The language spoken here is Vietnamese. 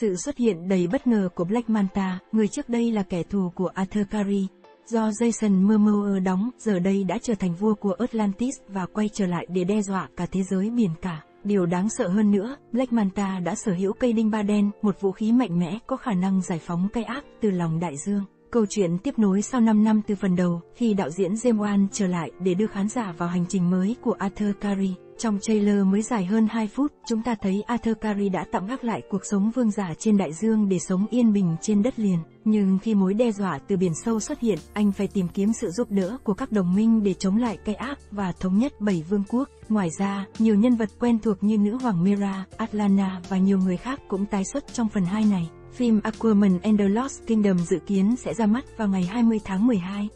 Sự xuất hiện đầy bất ngờ của Black Manta, người trước đây là kẻ thù của Arthur Curry, do Jason Momoa đóng, giờ đây đã trở thành vua của Atlantis và quay trở lại để đe dọa cả thế giới biển cả. Điều đáng sợ hơn nữa, Black Manta đã sở hữu cây đinh ba đen, một vũ khí mạnh mẽ có khả năng giải phóng cây ác từ lòng đại dương. Câu chuyện tiếp nối sau 5 năm từ phần đầu, khi đạo diễn James Wan trở lại để đưa khán giả vào hành trình mới của Arthur Curry. Trong trailer mới dài hơn 2 phút, chúng ta thấy Arthur Curry đã tạm gác lại cuộc sống vương giả trên đại dương để sống yên bình trên đất liền. Nhưng khi mối đe dọa từ biển sâu xuất hiện, anh phải tìm kiếm sự giúp đỡ của các đồng minh để chống lại cây ác và thống nhất bảy vương quốc. Ngoài ra, nhiều nhân vật quen thuộc như nữ hoàng Mira, Atlana và nhiều người khác cũng tái xuất trong phần 2 này. Phim Aquaman and the Lost Kingdom dự kiến sẽ ra mắt vào ngày 20 tháng 12.